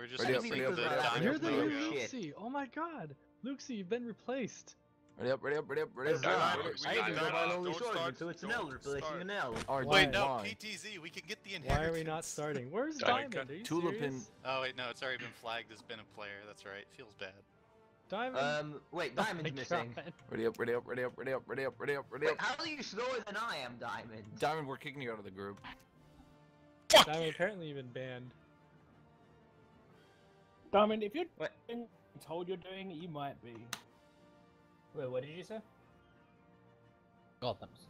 We're just Ready up, missing ready up, the ready up. diamond You're the no, new Luxie. Oh my god. Luxie, you've been replaced. Ready up, ready up, ready up, ready up. That's right. ready up. We I got even that. got my Uh, lonely don't sword, start, so it's an don't L replacing start. an L. Our Why? Wait, no, why? PTZ, we can get the inheritance. Why are we not starting? Where's Diamond Diamond? Are you Tulipin. serious? Oh wait, no, it's already been flagged as been a player. That's right. Feels bad. Diamond? Um, wait, Oh Diamond's my missing. God. Ready up, ready up, ready up, ready up, ready up, ready up, ready Wait, up. how are you slower than I am, Diamond? Diamond, we're kicking you out of the group. Diamond apparently you've been banned. Diamond, if you're What? doing- told you're doing it, you might be. Wait, what did you say? Gotham's.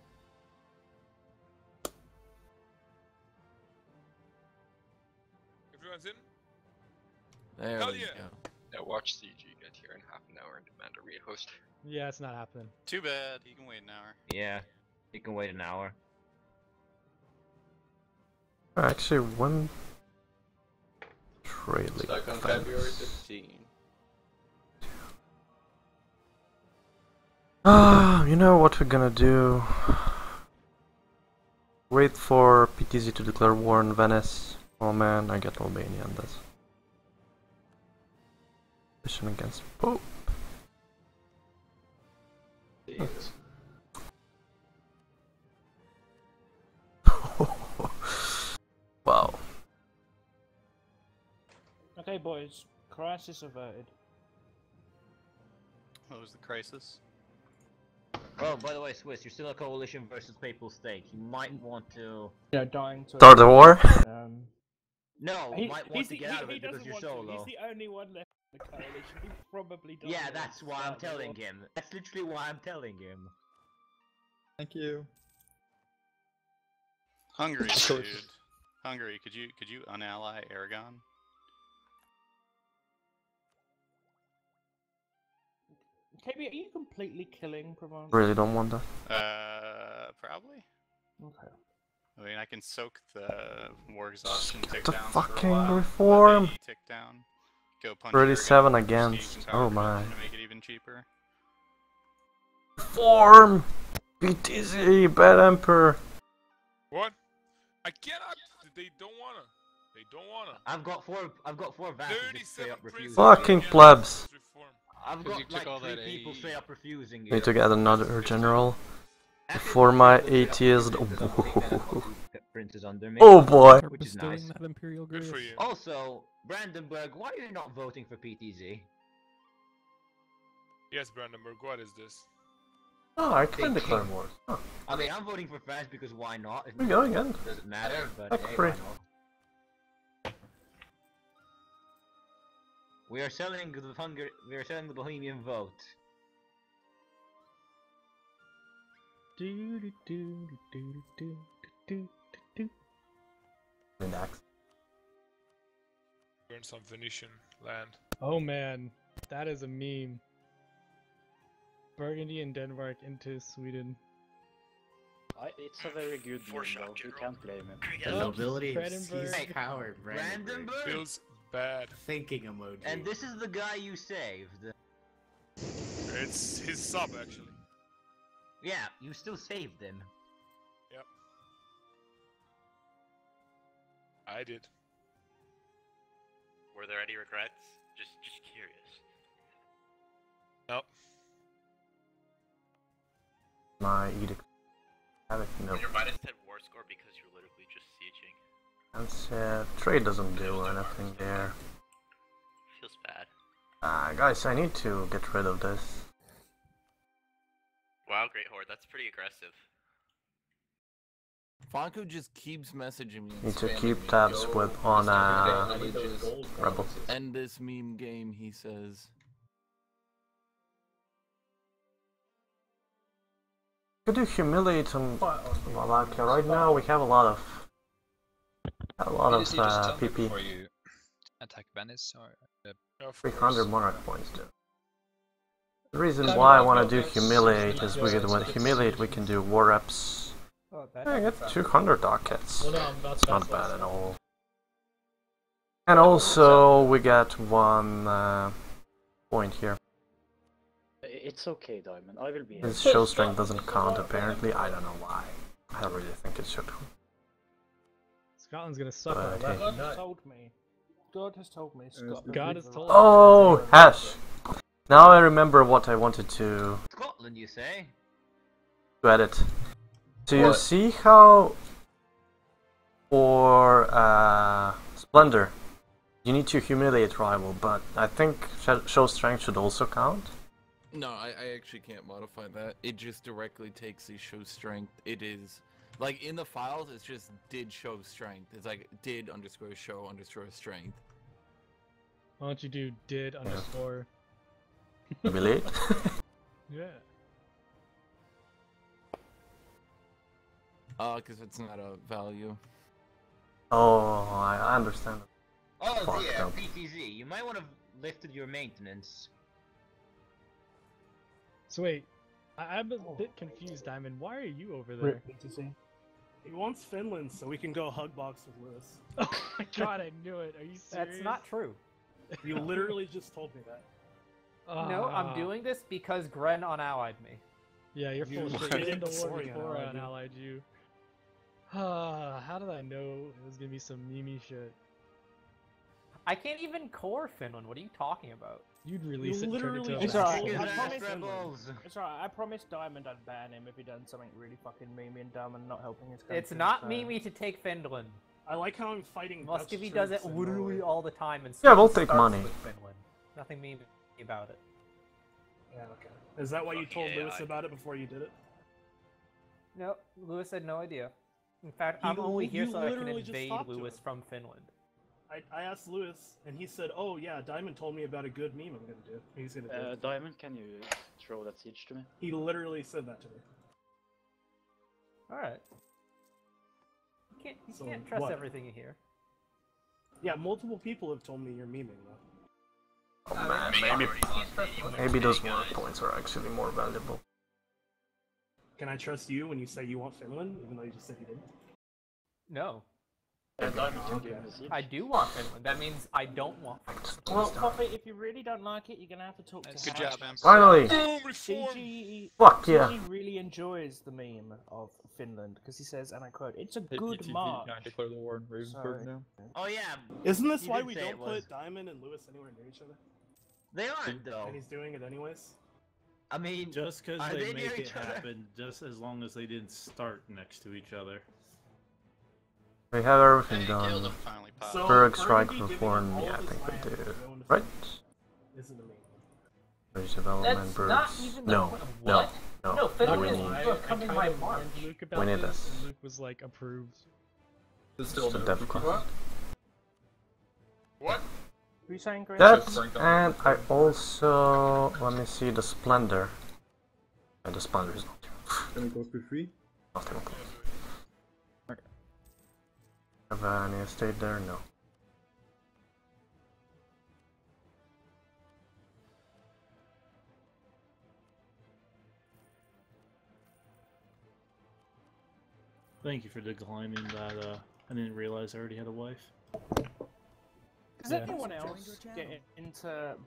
Everyone's in? There Hell we yeah. go. Now watch CG get here in half an hour and demand a rehost. Yeah, it's not happening. Too bad. He can wait an hour. Yeah, he can wait an hour. Actually, when league Stuck on? February 15. Ah, you know what we're gonna do? Wait for PTZ to declare war in Venice. Oh man, I get Albania on this. Mission against Pope. Jesus. Okay, boys. Crisis averted. What was the crisis? Oh, by the way, Swiss, you're still a coalition versus Papal State. You might want to. Yeah, dying to. Start the war? Um, No, he, might he's want to the- get he, out of he it because you're want solo. to. He's the only one left in the coalition. He probably does. Yeah, that's why I'm telling him. That's literally why I'm telling him. Thank you. Hungary, dude. Hungary, could you could you unally Aragon? KB, are you completely killing Provence? Really don't want that. Uh, probably. Okay. I mean, I can soak the war exhaustion Get tick the down for a fucking while, reform. tick down. Go punch 37 Aragon, against. Oh my. to make it even cheaper. Form! PTZ, bad emperor. What? I cannot. They don't wanna. They don't wanna. I've got four. I've got four vassals just straight 37 up refusing. princes Fucking plebs. Reform. I've 'Cause got you took like all three that people AE. straight up refusing. Need to get another general. For my three people straight up atheist- refusing it. I've got two Princes under me. Oh boy! Which is nice. that Imperial Good for you. Also, Brandenburg, why are you not voting for PTZ? Yes, Brandenburg. What is this? Oh, I can declare war. Oh, ah. I mean, I'm voting for France because why not? It we go again. doesn't matter, but Fuck hey, We are selling the Hungary. We are selling the Bohemian vote. Do, do, do, do, do, do, do, do. Index. Burn some Venetian land. Oh man, that is a meme. Burgundy and Denmark into Sweden. I, it's a very good move, though. You can't blame him. The nobility sees Hey, power, Brandenburg, Feels bad. Thinking emoji. and this is the guy you saved. It's his sub actually. Yeah, you still saved him. Yep. I did. Were there any regrets? Just, just curious. No. My edict. Have it? No. Your minus 10 war score because you're literally just sieging. That's uh, trade doesn't do anything there. Feels bad. Ah, guys, I need to get rid of this. Wow, Great Horde, that's pretty aggressive. Fonko just keeps messaging me. Need to keep tabs Go with on uh, I need those gold Rebel. End this meme game, he says. Could you humiliate him, Wallachia? Right now we have a lot of a lot You of just- you uh, PP. before you attack Venice or uh, Of 300 course. monarch points too. The reason why I want to do humiliate is we with humiliate we can do war reps. Oh, I get 200 ducats. Well, no, that's It's not bad at all. And also we get one uh, point here. It's okay, Diamond. I will be. His show strength doesn't count apparently. I don't know why. I don't really think it should. Scotland's gonna suck But, on hey. that told me. God has told me. Scotland God has told right Oh, hash. Now I remember what I wanted to Scotland, you say? to edit. Do you see how for uh, Splendor you need to humiliate rival, but I think show strength should also count. No, I, I actually can't modify that. It just directly takes the show strength. It is like in the files. It's just did show strength. It's like did underscore show underscore strength. Why don't you do did underscore? Humiliate. Yeah. Uh, because it's not a value. oh, I I understand. Oh Fucked dear, up. PTZ. You might want to have lifted your maintenance. So wait, I, I'm a bit confused, Diamond. Why are you over there? Rip BTC. He wants Finland so we can go hug box with Lewis. Oh my god, I knew it. Are you serious? That's not true. You literally just told me that. No, I'm Ah. doing this because Gren unallied me. Yeah, you're You full of shit. did You did the war before he before I unallied you. unallied you. Ah, how did I know it was gonna be some memey shit? I can't even core Finland. What are you talking about? You'd release it and turn it literally to It's alright. I me promise- It's alright. I promised Diamond I'd ban him if he done something really fucking memey and dumb and not helping his country. It's not so- memey to take Finland. I like how I'm fighting. Dutch Muscovy does it literally Norway. all the time, and Yeah, we'll take money. Finland. Nothing memey about it. Yeah, okay. Is that why you Fuck told yeah, Lewis I- about it before you did it? No, Lewis had no idea. In fact, You I'm only here so I can invade Lewis from Finland. I, I asked Lewis, and he said, "Oh yeah, Diamond told me about a good meme I'm gonna do. He's gonna do." Uh, it." Diamond, can you throw that siege to me? He literally said that to me. Alright. You can't, you So, can't trust what? everything you hear. Yeah, multiple people have told me you're memeing though. Oh man, maybe maybe those work points are actually more valuable. Can I trust you when you say you want Finland, even though you just said you didn't? No. I do want Finland. That means I don't want Finland. Well, Coffee, if you really don't like it, you're gonna have to talk to Good Hash. job, man. Finally, Boom, reform. CG, fuck yeah. CG really enjoys the meme of Finland because he says, and I quote, "It's a good PTV, march." Declare the war in Ravensburg now? Oh yeah, Isn't this You why we don't put Diamond and Lewis anywhere near each other? they aren't though. And he's doing it anyways. I mean, Just because they, they make it other? happen, just as long as they didn't start next to each other. We have everything done. So- Berg, strike, giving reform. Yeah, I think we do. to go into Right? Isn't a meme. Bridge development, That's birds. not No, no, no. No, we need I, I becoming kind my of march. warned Luke about We need this, this. Luke was like, approved. just a dev class. What? Were you saying, Greg? That and I also let me see the splendor. And the splendor is not here. Can we go for free? Nothing close. Have any estate there? No. Thank you for declining that. Uh, I didn't realize I already had a wife. Does Yeah. anyone else get into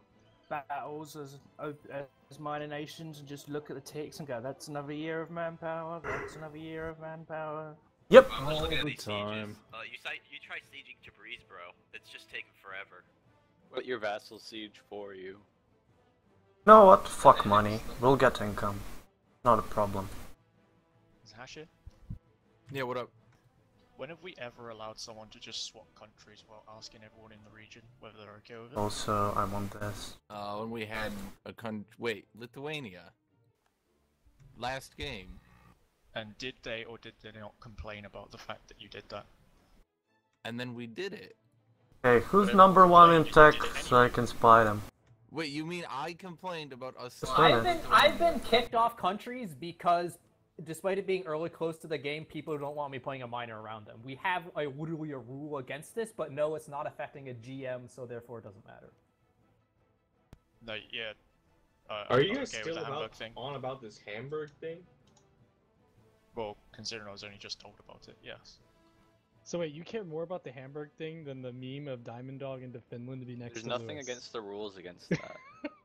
battles as as minor nations and just look at the ticks and go, "That's another year of manpower. That's another year of manpower." Yep. I'm just looking at All the these time. sieges. Uh, you, si- you try sieging Tabriz, bro. It's just taking forever. Let your vassal siege for you. No, what? Fuck money. We'll get income. Not a problem. Hasha, Yeah, what up? when have we ever allowed someone to just swap countries while asking everyone in the region whether they're okay with it? Also, I want this. Uh, when we had a con. Wait, Lithuania. Last game. And did they or did they not complain about the fact that you did that? And then we did it. Hey, who's number one in tech so I can spy them? Wait, you mean I complained about us? Just I've been I've been kicked off countries because despite it being early close to the game, people don't want me playing a minor around them. We have a literally a rule against this, but no, it's not affecting a GM, so therefore it doesn't matter. No, yeah. Uh, Are I'm you guys okay still about, on about this Hamburg thing? Well, considering I was only just told about it, yes. So wait, you care more about the Hamburg thing than the meme of Diamond Dog into Finland to be next There's to nothing Lewis? against the rules against that.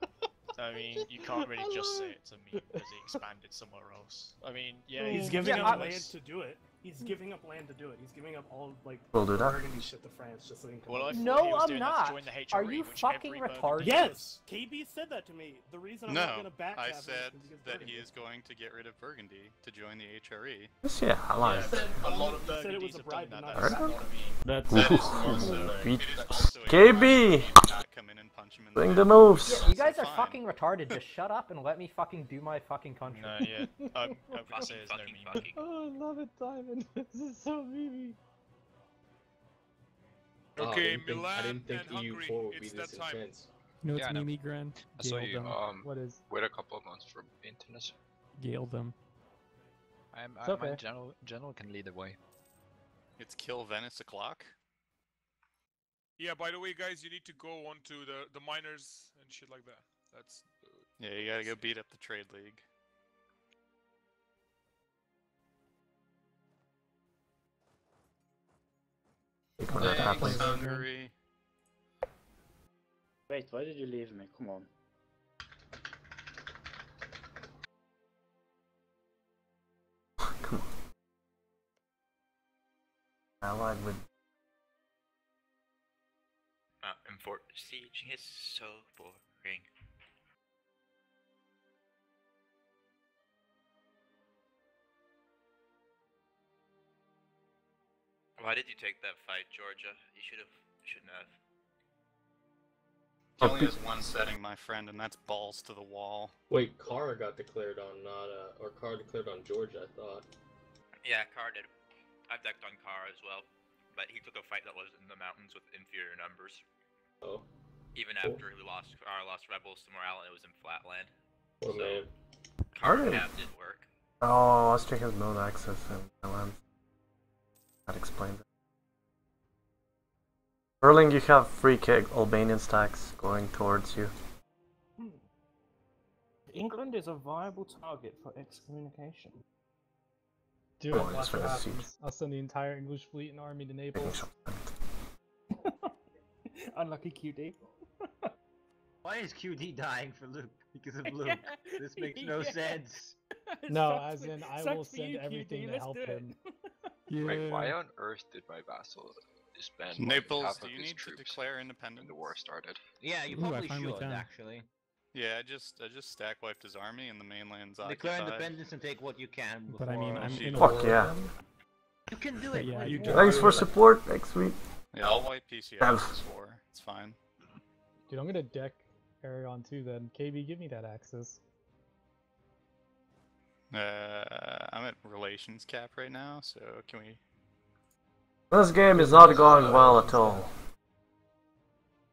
I mean, you can't really just say it's a meme because he expanded somewhere else. I mean, yeah, He's he's giving Yeah, him I- land to do it. He's giving up land to do it. He's giving up all like We'll do that. Burgundy shit to France just so he can. Well, I thought he No, I'm doing that to not. join the Are you fucking every retarded? Yes, KB said that to me. The reason I'm not gonna back I Catherine is said that Burgundy. he is going to get rid of Burgundy to join the. HRE. Yes, yeah, I lied. A lot of He said it was Burgundies a have bribe, done that. That's a. That's That is Ooh, also, beat- it is also a KB! Bribe come in and punch him in Doing the the moves. You guys are Fine. fucking retarded. Just shut up and let me fucking do my fucking country. No, yeah. I'm, I'm say there's no fucking, meme. fucking. Oh, I love it, Diamond. This is so memey. Oh, Okay, didn't think- Milan I didn't think and EU4 Hungary, would be it's this that time. intense. You know Yeah, I what's know. Mimi Grand? I saw you them. um What is? wait a couple of months from maintenance. Gale them. I'm, It's I, okay. my general general can lead the way. It's kill Venice o'clock. Yeah, by the way, guys, you need to go onto the the miners and shit like that. That's uh, Yeah, you gotta go beat up the trade league. When that happens. Hungary. Wait, why did you leave me? Come on. Come on. Allied with Mountain Fort sieging is so boring. Why did you take that fight, Georgia? You should have. Shouldn't have. He only has one setting, my friend, and that's balls to the wall. Wait, Kara got declared on not uh, or Kara declared on Georgia. I thought. Yeah, Carr did. I've decked on Carr as well, but he took a fight that was in the mountains with inferior numbers. Oh, Even Cool. after we lost, our lost rebels to morale, and it was in flatland. what a So- man. Carr cap didn't work. Oh, Austria has no access in Milan. That explains it. Erling, you have free kick Albanian stacks going towards you. Hmm. England is a viable target for excommunication. Do Oh, it. it's Watch for what the siege. happens. I'll send the entire English fleet and army to Taking Naples. Some Unlucky QD. Why is QD dying for Luke? Because of Luke. This makes no Yeah. sense. No, as in I will send you, QD, everything to let's help do it. him. Wait, why on earth did my vassal spend like, Naples, half do you his need to troops declare when independence? the war started? Yeah, you Ooh, I probably finally should can. actually. Yeah, I just I just stack wiped his army and the mainland's Declare independence and take what you can. Before, But I mean, I'm in Fuck yeah. You can do it. yeah, like, you war. can Thanks for support next week. Yeah, I'll wipe PCI Have- this war. It's fine. Dude, I'm gonna deck Aragon too then. KB, give me that access. Uh, I'm at relations cap right now, so can we? This game is not going well at all.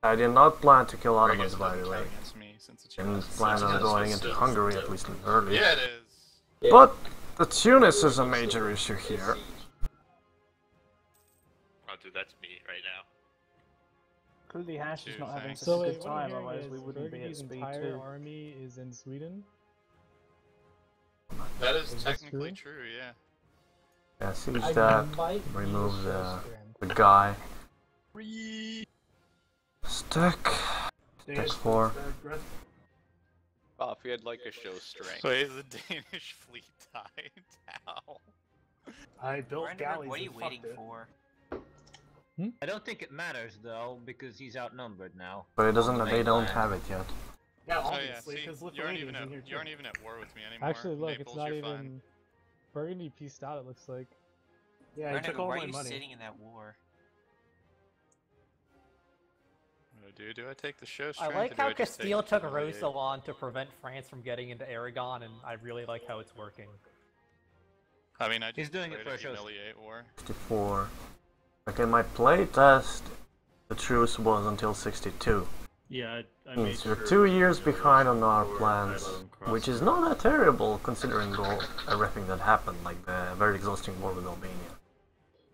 I did not plan to kill or Ottomans, by the way. count against me since it's Didn't yours. plan on going into Hungary at least early. Yeah, it is. But the Tunis is a major issue here. Oh, dude, that's me right now. Clearly, Hash is Two, not having thanks. such So a wait, good what time, otherwise we wouldn't be at Burgundy's speed entire two. army is in Sweden. That is Is technically true? true, yeah. Yeah, siege I that, might remove the, the guy. Free. Stack. Danish Stack 4. fleet. Oh, if we had like a show strength. Wait, is the Danish fleet died? How? I built galleys. what are you and fucked waiting it. for? Hmm? I don't think it matters though because he's outnumbered now. But it doesn't, On the they don't mainland. have it yet. Yeah, Oh yeah, obviously, because you aren't Lithuania's even in at here you aren't even at war with me anymore. Actually, look, Naples, it's not even. Fine. Burgundy pieced out. It looks like. Yeah, he took all why my are you money. sitting in that war? Do I do? Do I take the show I like how I Castile took humiliate? Roussillon to prevent France from getting into Aragon, and I really like how it's working. I mean, I just He's doing it for a a show. war. 64. Okay, my playtest, the truce was until 62. Yeah, I, I hmm, made Means you're sure two years behind on our plans, let 'em cross which is not that terrible considering all, everything that happened, like the very exhausting war with Albania.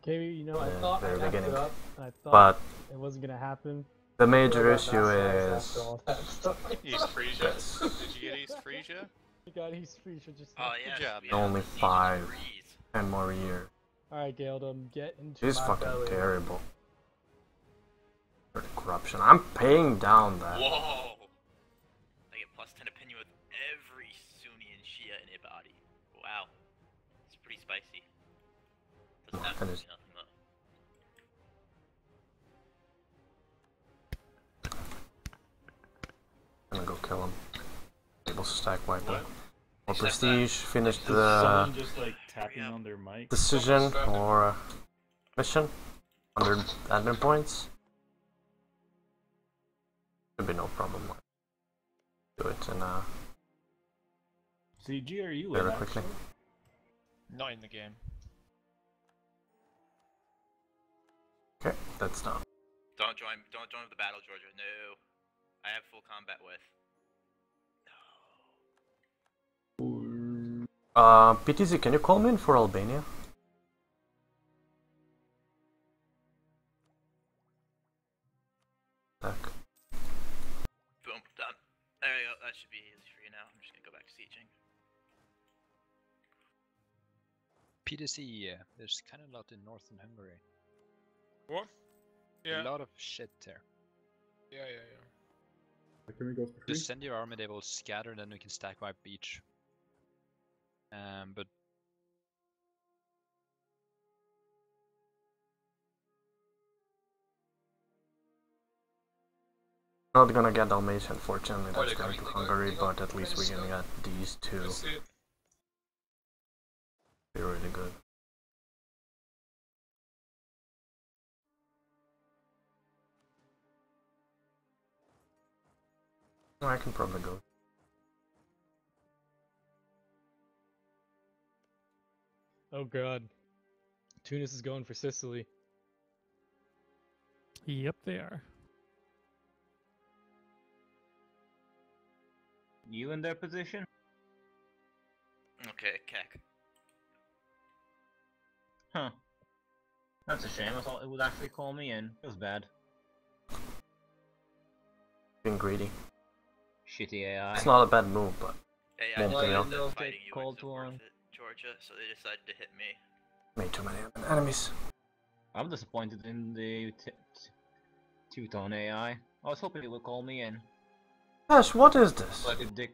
Okay, you know, I Yeah, thought I very it beginning. up, I thought But it wasn't gonna happen. the major issue is after all. East Frisia. Yes. Did you get East Frisia? You got East Frisia just. Oh yeah. job, we man. have only the siege of five, Tabriz. ten more years. Alright, Galdem, get into It's my fucking belly. terrible. For the corruption. I'm paying down that. Whoa! I get plus 10 opinion with every Sunni and Shia in Ibadi. Wow. It's pretty spicy. finish. Gonna go kill him. Able to stack wipe him. More prestige, finish the just like tapping on their mic? decision or uh, mission. 100 admin points. Should be no problem. Do it in uh, CG, are you very quickly. Not in the game. Okay, that's done. Don't join. Don't join the battle, Georgia. No. I have full combat with. Uh, PTZ, can you call me in for Albania? Tack. Boom. Done. There you go. That should be easy for you now. I'm just gonna go back to sieging. PDC, yeah, there's kind of a lot in northern Hungary. What? Yeah. A lot of shit there. Yeah, yeah, yeah. Can we go for free? Just send your army, they will scatter, and then we can stack wipe each. Um, but Not gonna get Dalmatia, unfortunately, that's they're going to Hungary, but at least we can get these two. That's. Be really good. I can probably go. Oh god. Tunis is going for Sicily. Yep, they are. You in their position? Okay, Keck. Huh. That's a shame. I thought it would actually call me in. It was bad. Being greedy. Shitty AI. It's not a bad move, but Hey, I won't just be ended able up fighting you called wasn't one. it, Georgia, so they decided to hit me. made too many enemies. I'm disappointed in the t- t- Teuton AI. I was hoping it would call me in. Ash, what is this? Like a dick.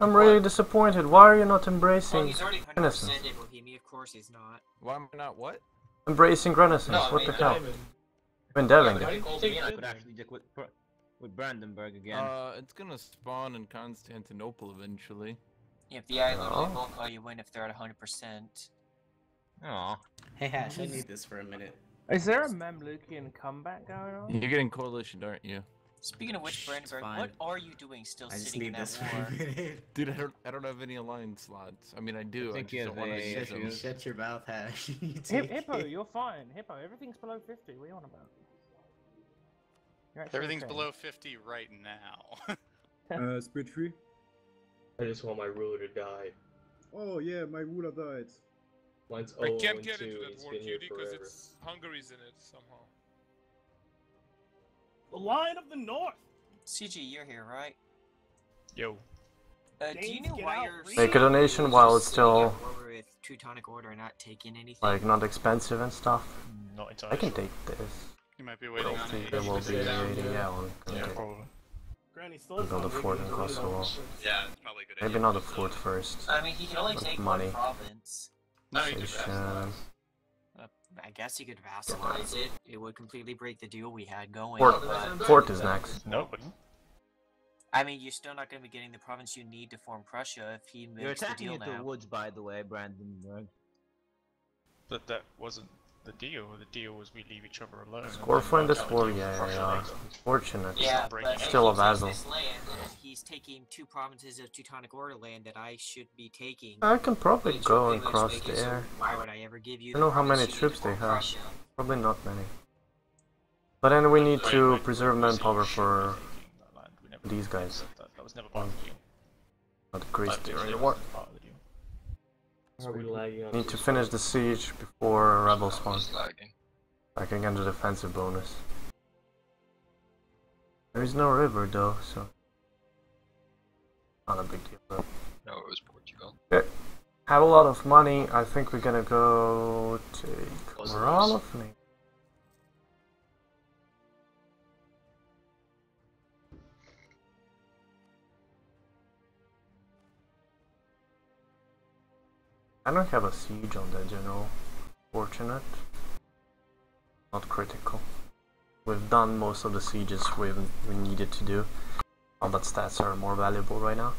I'm really disappointed. Why are you not Well, embracing he's already 100% Renaissance? in Bohemia, of course he's not. Why am I not what? Embracing Renaissance, No, I what mean, the hell? Diamond. Even Devin If did. it called me in, I could actually dick with, with Brandenburg again. Uh, it's gonna spawn in Constantinople eventually. Yeah, if the AI literally Oh. won't call you in if they're at 100%. Aw. Hey Hash, I need this for a minute. Is there a Mamlukian comeback going on? You're getting coalition, aren't you? Speaking of which, Brandenburg, what are you doing still I sitting in that for war? Dude, I don't, I don't have any alliance slots. I mean, I do. I, think just you don't want to a- use Shut, them. shut your mouth, Hash. You Hip, take Hippo, it. you're fine. Hippo, everything's below 50. What are you on about? Everything's okay. below 50 right now. Uh, split free. I just want my ruler to die. Oh yeah, my ruler died. Mine's I can't and get 2. into that war, been here Cutie, because forever. it's Hungary's in it somehow. The Lion of the North. CG, you're here, right? Yo. Uh, do you know why you're read Make a donation while it's still with Teutonic Order and not taking anything? like not expensive and stuff. Not entirely I can sure. take this. you might be I waiting don't on think it. there will be 80 yeah, well, Yeah, okay. probably. Granny still We'll build a fort in Kosovo. Yeah, it's probably a good Maybe idea. not a fort first. I mean, he can only take money. one province. No, you do Station. Uh, I guess he could vassalize it. It would completely break the deal we had going. Fort, but- fort is next. No. I mean, you're still not going to be getting the province you need to form Prussia if he You're makes the attacking deal into now. woods, by the way, Brandenburg. But that wasn't the deal. The deal was we leave each other alone. and Score then for in work this out a war, yeah, yeah. later. Fortunate. Yeah, but Still a he vassal. He's taking two provinces of Teutonic Order land that I should be taking. I can probably go and cross the air. Why would I ever give you I don't know how many province you need troops they have. Probably not many. But then we need to preserve manpower for That land, we never- these guys. That, that was never part of the deal. Not Greece Like, during the war. Need to this? finish the siege before rebels spawn. It's. I can get the defensive bonus. There is no river though, so not a big deal. Though. No, it was Portugal. Okay. Have a lot of money. I think we're gonna go take Was it I don't have a siege on that general. Fortunate. Not critical. We've done most of the sieges we've we needed to do. That stats are more valuable right now.